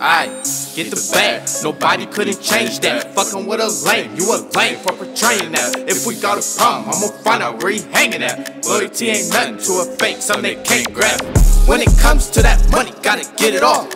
I get the bag, nobody couldn't change that. Fucking with a lame, you a lame for portraying that. If we got a problem, I'ma find out where he hanging at. Loyalty ain't nothing to a fake, something they can't grab. When it comes to that money, gotta get it all.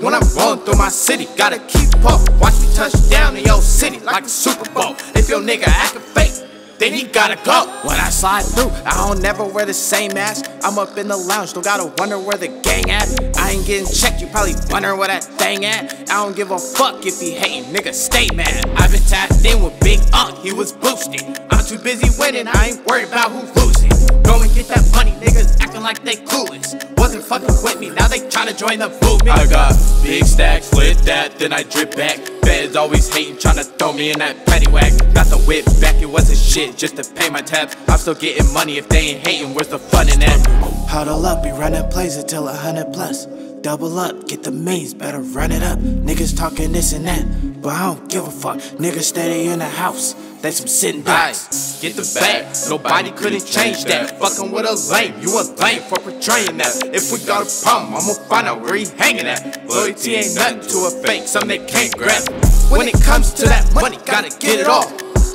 When I'm rolling through my city, gotta keep up. Watch me touch down in your city like a Super Bowl. If your nigga acting fake, then he gotta go. When I slide through, I don't never wear the same mask. I'm up in the lounge, don't gotta wonder where the gang at. I ain't getting checked, you probably wondering where that thing at. I don't give a fuck if he hating, nigga, stay mad. I've been tapped in with Big Unk, he was boosted. I'm too busy winning, I ain't worried about who's losing. Go and get that money, niggas acting like they clueless. Wasn't fucking with me, now they tryna join the movement. I got big stacks, lit that, then I drip back. Feds always hating, tryna throw me in that petty whack. Got the whip back, it wasn't shit, just to pay my tabs. I'm still getting money if they ain't hating, where's the fun in that? Huddle up, be running plays until a hundred plus. Double up, get the mains, better run it up. Niggas talking this and that, but I don't give a fuck. Niggas steady in the house, they some sitting I get the bag, nobody couldn't change that. Fucking with a lame, you a lame for portraying that. If we got a problem, I'ma find out where he hanging at. Loyalty ain't nothing to a fake, something they can't grab. When it comes to that money, gotta get it off.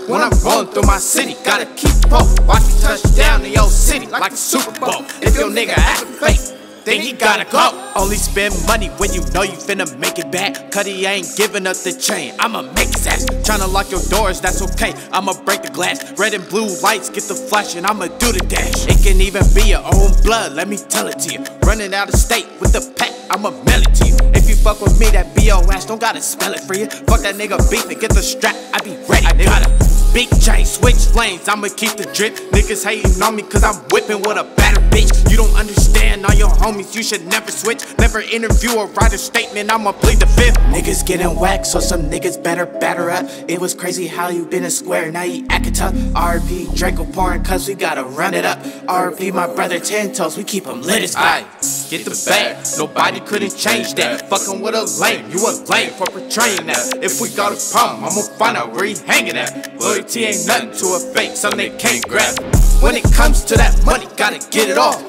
When I'm rolling through my city, gotta keep up. Watch me touch down in your city like a Super Bowl. If your nigga acting fake, then he gotta go. Only spend money when you know you finna make it back. Cuddy ain't giving up the chain, I'ma make his ass. Tryna lock your doors, that's okay. I'ma break the glass. Red and blue lights get the flash, and I'ma do the dash. It can even be your own blood, let me tell it to you. Running out of state with the pack, I'ma mail it to you. If you fuck with me, that BOS don't gotta spell it for you. Fuck that nigga beef and get the strap, I be ready. I got a Big chain, switch lanes, I'ma keep the drip. Niggas hating on me cause I'm whipping with a better bitch. You don't understand all your homies, you should never switch. Never interview or write a statement, I'ma plead the fifth. Niggas getting whacked, so some niggas better batter up. It was crazy how you been a square, now you acting tough. RP Draco pouring cause we gotta run it up. RP my brother Ten Toes, we keep him lit as fuck. I get the bag, nobody couldn't change that. Fucking with a lame, you a lame for portraying that. If we got a problem, I'ma find out where he hanging at. Loyalty ain't nothing to a fake, something they can't grab. When it comes to that money, gotta get it off.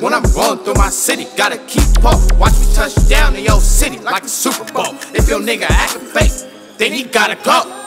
When I'm rolling through my city, gotta keep up. Watch me touch down in your city like a Super Bowl. If your nigga acting fake, then he gotta go.